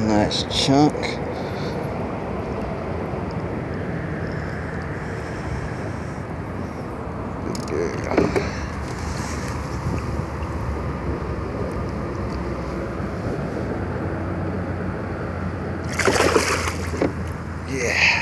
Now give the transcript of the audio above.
Nice chunk. Yeah.